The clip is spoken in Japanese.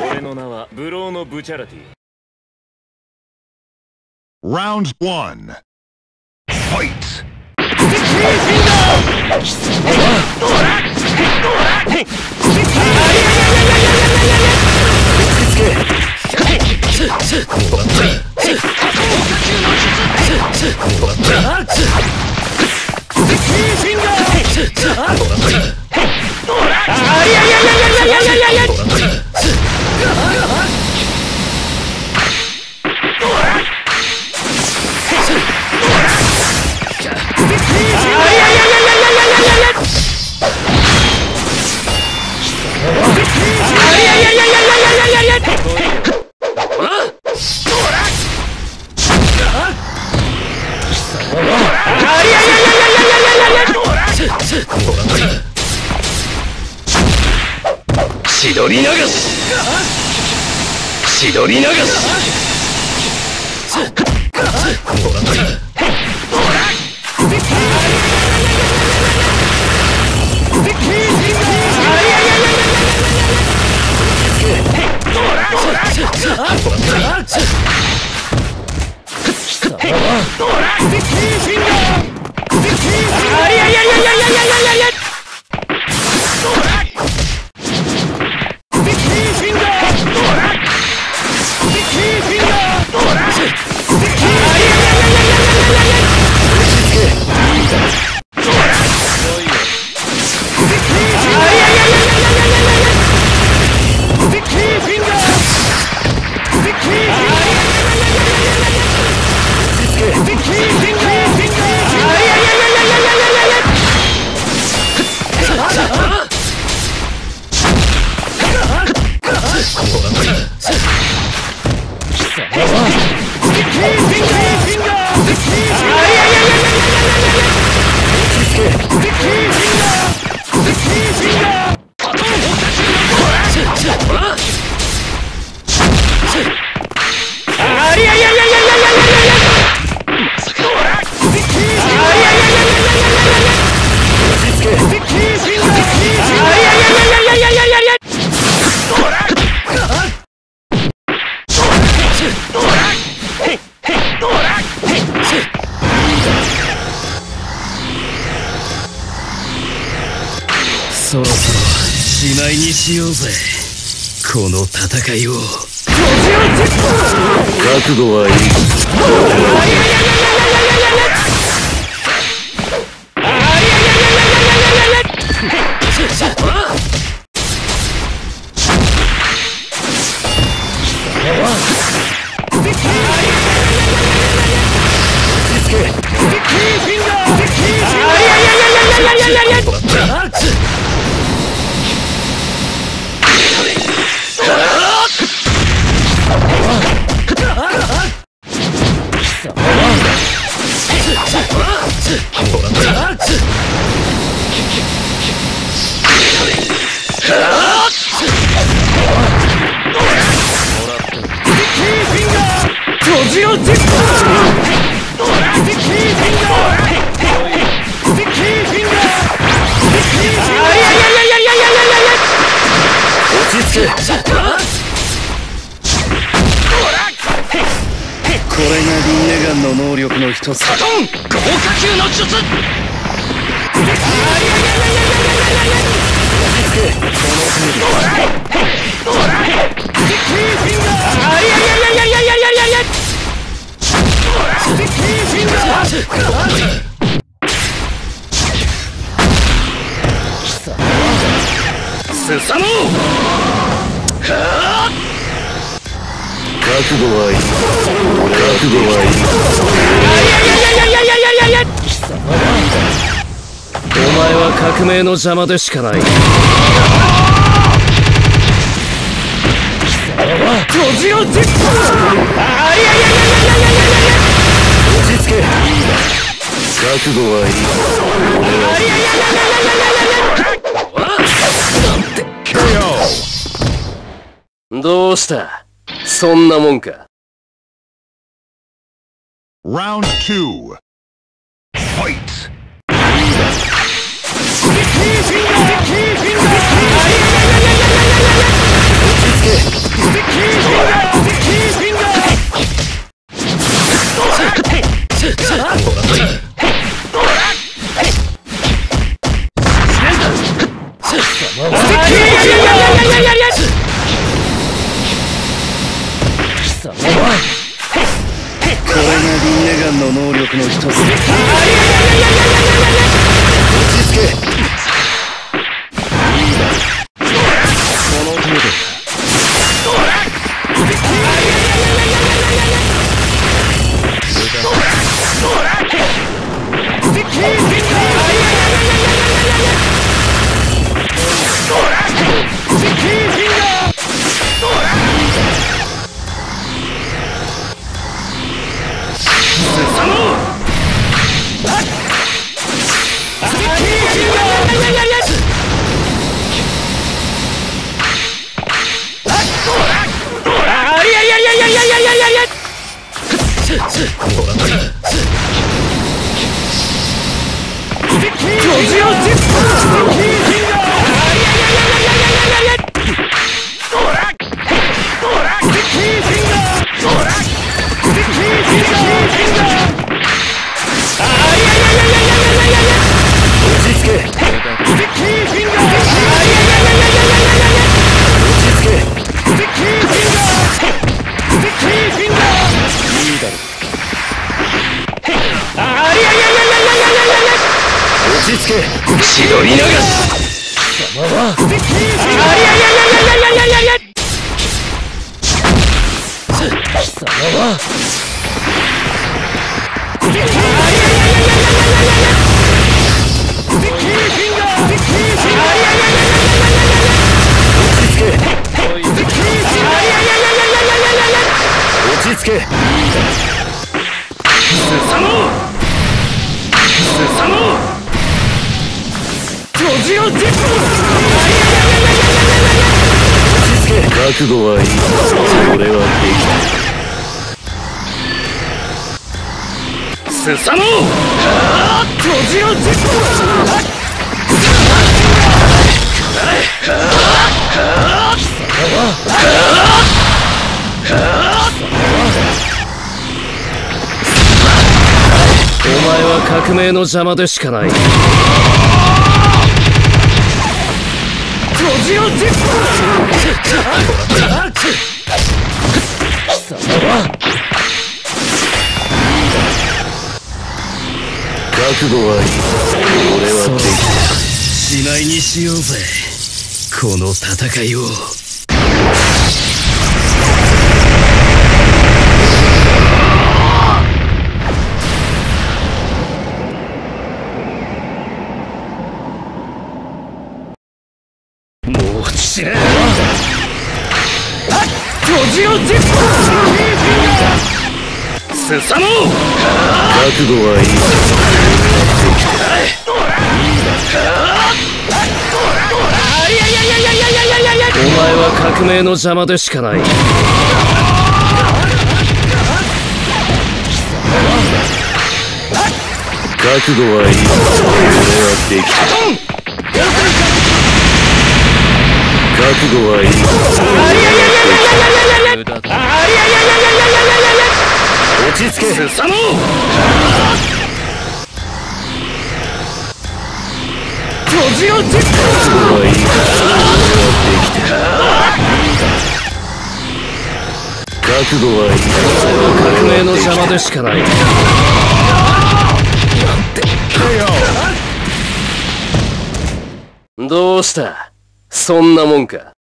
俺の名はブローのブチャラティ Round one. Fight! 千鳥流し。千鳥流し。hey well on. Sticky finger! Sticky finger! Sticky finger! Sticky! そろそろしまいにしようぜ。この戦いを。覚悟はいいこれがリンネガンの能力の一つだ豪華級の術すさも覚悟はいい覚悟はいいお前は革命の邪魔でしかない。閉じろって落ち着け。覚悟はいい。どうした？そんなもんか。Round two. Fight! の一つ落ち落ち着け。スサノオスサノオ覚悟はいい。俺はできスサノオお前は革命の邪魔でしかない。覚悟はいい俺はできたしまいにしようぜこの戦いを。もう死ねスサノオ覚悟はい。い。お前は革命の邪魔でしかない。覚悟はい。い。俺はできた悟はいい無駄だ落ち着けサノオ覚悟はいい俺はできた覚悟はいい革命の邪魔でしかないどうしたそんなもんか。